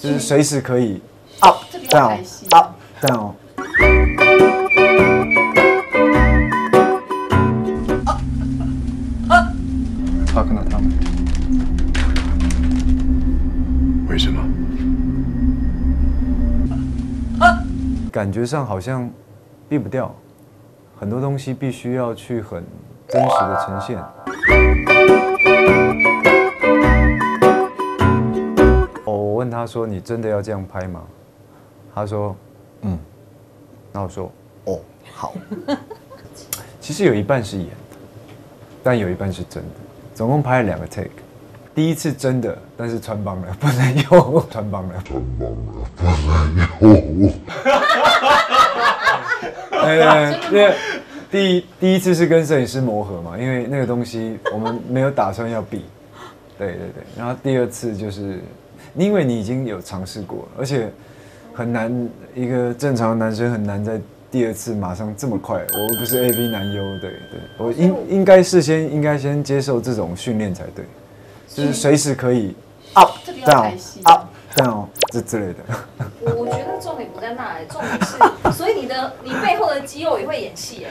就是随时可以 up 这比较 down 开心 up down。他看到他们，为什么？感觉上好像避不掉，很多东西必须要去很真实的呈现。问他说：“你真的要这样拍吗？”他说：“嗯。”那我说：“哦，好。”其实有一半是演的，但有一半是真的。总共拍了两个 take，第一次真的，但是穿帮了，不能用穿帮了。对对 对，因为第一第一次是跟摄影师磨合嘛，因为那个东西我们没有打算要比，对对对。然后第二次就是，因为你已经有尝试过了，而且很难，一个正常的男生很难在第二次马上这么快。我又不是 AV 男优，对对，我应应该事先应该先接受这种训练才对，就是随时可以 up down up down 这之类的。我我觉得重点不在那里，重点是，所以你的你背后的肌肉也会演戏哎。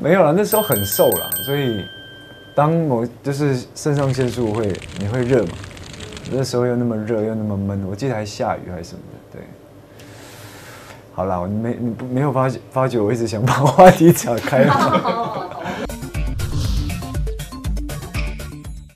没有了，那时候很瘦了，所以当某就是肾上腺素会你会热嘛，那时候又那么热又那么闷，我记得还下雨还是什么的，对。好啦，我没你不没有发觉发觉我一直想把话题 岔开？